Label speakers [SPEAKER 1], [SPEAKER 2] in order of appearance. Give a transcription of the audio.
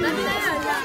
[SPEAKER 1] ダメだよ